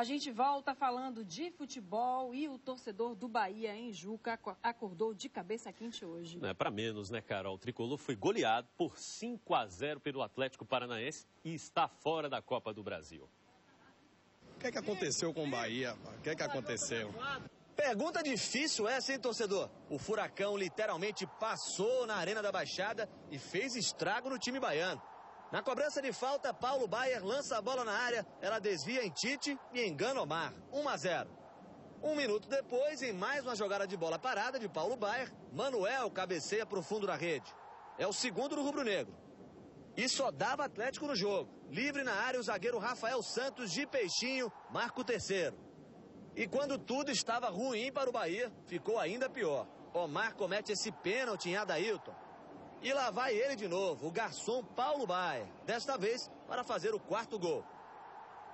A gente volta falando de futebol e o torcedor do Bahia em Juca acordou de cabeça quente hoje. Não é para menos, né, Carol? O tricolor foi goleado por 5 a 0 pelo Atlético Paranaense e está fora da Copa do Brasil. O que, é que aconteceu com o Bahia? O que, é que aconteceu? Pergunta difícil essa, hein, torcedor? O Furacão literalmente passou na Arena da Baixada e fez estrago no time baiano. Na cobrança de falta, Paulo Baier lança a bola na área, ela desvia em Tite e engana Omar. 1 a 0. Um minuto depois, em mais uma jogada de bola parada de Paulo Baier, Manuel cabeceia para o fundo da rede. É o segundo do rubro-negro. E só dava Atlético no jogo. Livre na área, o zagueiro Rafael Santos de Peixinho marca o terceiro. E quando tudo estava ruim para o Bahia, ficou ainda pior. Omar comete esse pênalti em Adailton. E lá vai ele de novo, o garçom Paulo Baia, desta vez para fazer o quarto gol.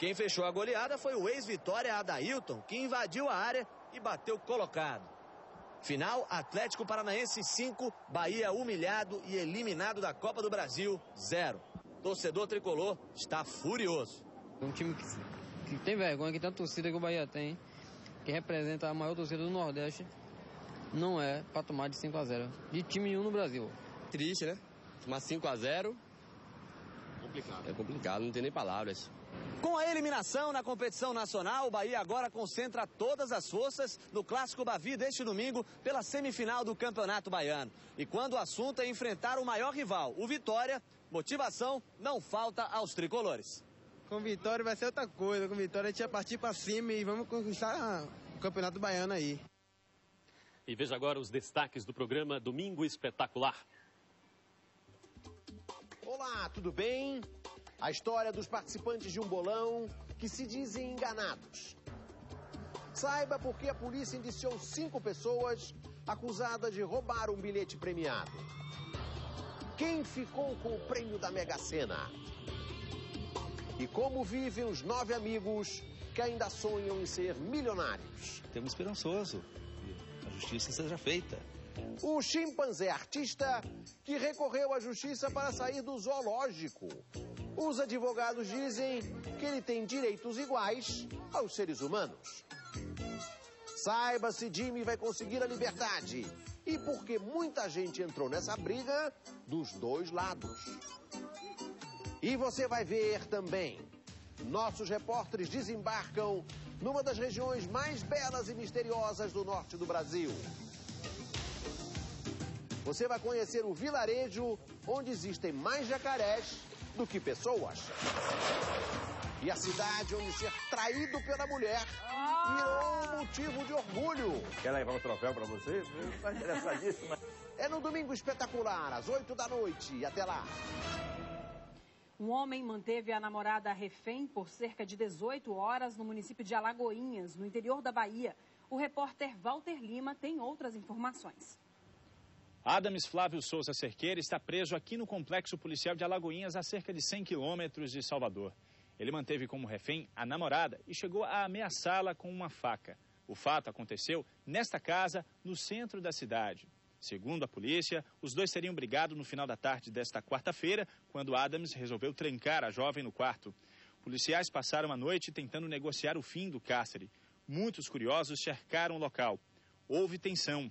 Quem fechou a goleada foi o ex-vitória Adailton, que invadiu a área e bateu colocado. Final, Atlético Paranaense 5, Bahia humilhado e eliminado da Copa do Brasil 0. Torcedor tricolor está furioso. Um time que, que tem vergonha, que tanta torcida que o Bahia tem, que representa a maior torcida do Nordeste, não é para tomar de 5 a 0 de time nenhum no Brasil triste, né? Tomar 5 a 0 complicado. É complicado, não tem nem palavras. Com a eliminação na competição nacional, o Bahia agora concentra todas as forças no Clássico Bavi deste domingo pela semifinal do Campeonato Baiano. E quando o assunto é enfrentar o maior rival, o Vitória, motivação não falta aos tricolores. Com Vitória vai ser outra coisa, com Vitória a gente ia partir para cima e vamos conquistar o Campeonato Baiano aí. E veja agora os destaques do programa Domingo Espetacular. Olá, tudo bem? A história dos participantes de um bolão que se dizem enganados. Saiba por que a polícia indiciou cinco pessoas acusadas de roubar um bilhete premiado. Quem ficou com o prêmio da Mega Sena? E como vivem os nove amigos que ainda sonham em ser milionários? Temos esperançoso. A justiça seja feita. O chimpanzé artista que recorreu à justiça para sair do zoológico. Os advogados dizem que ele tem direitos iguais aos seres humanos. Saiba se Jimmy vai conseguir a liberdade e porque muita gente entrou nessa briga dos dois lados. E você vai ver também. Nossos repórteres desembarcam numa das regiões mais belas e misteriosas do norte do Brasil. Você vai conhecer o vilarejo onde existem mais jacarés do que pessoas. E a cidade onde ser traído pela mulher virou um motivo de orgulho. Quer levar um troféu para você? Está interessadíssimo. É no domingo espetacular, às 8 da noite. Até lá. Um homem manteve a namorada refém por cerca de 18 horas no município de Alagoinhas, no interior da Bahia. O repórter Walter Lima tem outras informações. Adams Flávio Souza Cerqueira está preso aqui no complexo policial de Alagoinhas, a cerca de 100 quilômetros de Salvador. Ele manteve como refém a namorada e chegou a ameaçá-la com uma faca. O fato aconteceu nesta casa, no centro da cidade. Segundo a polícia, os dois seriam brigados no final da tarde desta quarta-feira, quando Adams resolveu trancar a jovem no quarto. Policiais passaram a noite tentando negociar o fim do cárcere. Muitos curiosos cercaram o local. Houve tensão.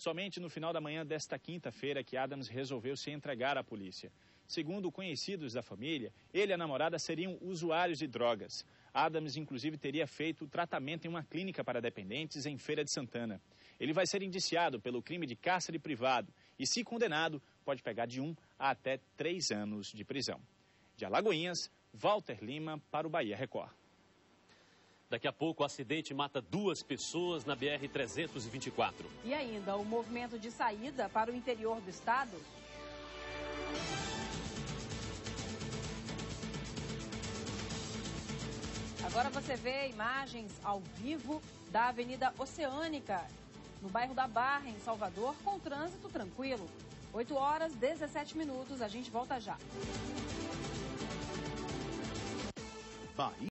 Somente no final da manhã desta quinta-feira que Adams resolveu se entregar à polícia. Segundo conhecidos da família, ele e a namorada seriam usuários de drogas. Adams, inclusive, teria feito tratamento em uma clínica para dependentes em Feira de Santana. Ele vai ser indiciado pelo crime de cárcere privado e, se condenado, pode pegar de um a até três anos de prisão. De Alagoinhas, Walter Lima para o Bahia Record. Daqui a pouco, o acidente mata duas pessoas na BR-324. E ainda, o movimento de saída para o interior do estado Agora você vê imagens ao vivo da Avenida Oceânica, no bairro da Barra, em Salvador, com trânsito tranquilo. 8 horas 17 minutos, a gente volta já. Bahia.